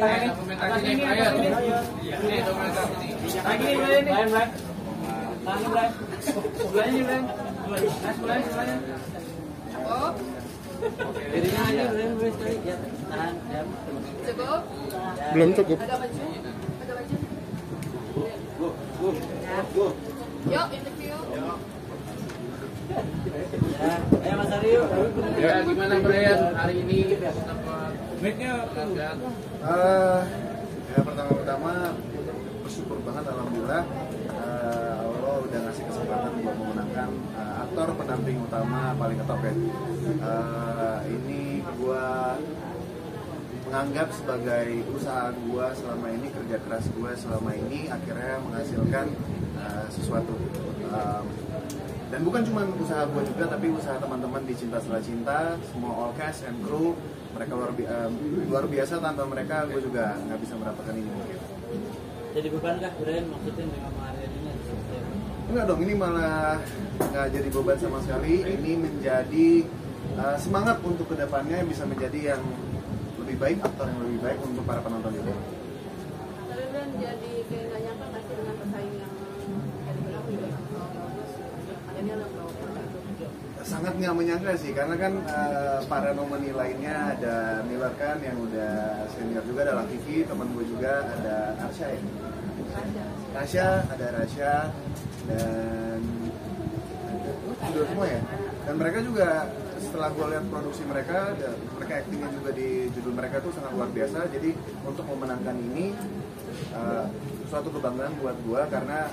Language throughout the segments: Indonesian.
ini. Ini. Nih, Cukup. Ya. Cukup? Belum cukup. Ada baju? Ada baju? Ya. Yuk, interview. Yuk. Ya. Ayo, Mas Aryo. Ya, gimana Brian hari ini Mic-nya. Eh, ya pertama-tama bersyukur banget alhamdulillah eh, Allah udah ngasih kesempatan buat memenangkan eh, aktor pendamping utama paling top ya. Eh, ini gua menganggap sebagai usaha gua selama ini kerja keras gua selama ini akhirnya menghasilkan eh, sesuatu. Eh, dan bukan cuma usaha gue juga tapi usaha teman-teman di Cinta Setelah Cinta semua all cast and crew mereka luar, bi- em, luar biasa tanpa mereka gue juga nggak bisa mendapatkan ini mungkin Jadi beban kah, Brian? Maksudnya dengan Marian ini? enggak dong ini malah nggak jadi beban sama sekali ini menjadi eh, semangat untuk ke depannya bisa menjadi yang lebih baik aktor yang lebih baik untuk para penonton juga Tapi kan jadi kayak nggak nyangka nggak sih dengan pesaing yang kayak dibilang juga sama bagus. Kalian yang lebih bagus. Sangat nggak menyangka sih karena kan eh, para nomini lainnya ada Miller kan yang udah senior juga ada Lakifi teman gue juga ada Arsya ya? Rasya ada Rasya dan sudah semua ya? Dan mereka juga setelah gue lihat produksi mereka dan mereka aktingnya juga di judul mereka tuh sangat luar biasa. Jadi untuk memenangkan ini eh, suatu kebanggaan buat gue karena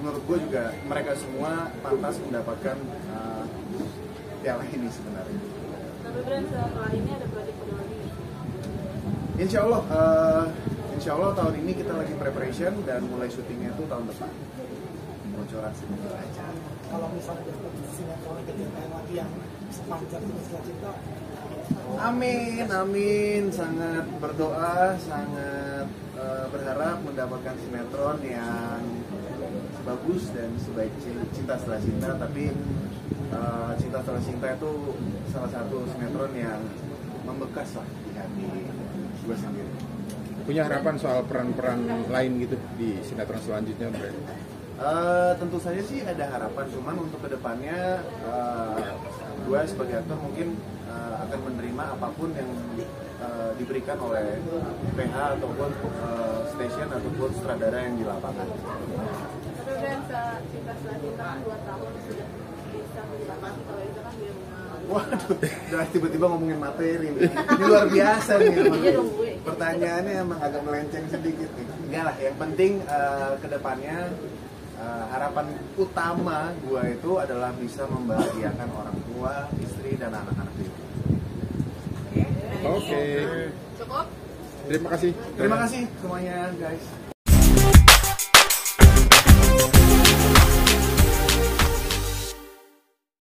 menurut gue juga mereka semua pantas mendapatkan uh, piala ini sebenarnya. Tapi Bran setelah ini ada proyek kedua lagi. Insya Allah, uh, Insya Allah tahun ini kita lagi preparation dan mulai syutingnya tuh tahun depan. Bocoran sedikit aja. kalau misalnya sinetron kejadian lagi yang sepanjang itu setelah cinta Amin, amin. Sangat berdoa, sangat uh, berharap mendapatkan sinetron yang bagus dan sebaik Ci- cinta setelah cinta. Tapi uh, cinta setelah cinta itu salah satu sinetron yang membekas lah di hati gue sendiri. Punya harapan soal peran-peran lain gitu di sinetron selanjutnya, Bre? Eh, tentu saja sih ada harapan, cuman untuk ke depannya uh, gue sebagai aktor mungkin eh, akan menerima apa pun yang eh, diberikan oleh PH ataupun eh, station ataupun sutradara yang di lapangan. Kan itu kan. Waduh, udah tiba-tiba ngomongin materi nih. Ini luar biasa nih. emang. Iya. Pertanyaannya emang agak melenceng sedikit nih. Enggak lah, yang penting eh, ke depannya eh, harapan utama gue itu adalah bisa membahagiakan orang tua, istri, dan anak-anak di Oke. Cukup. Terima kasih. Terima kasih semuanya guys.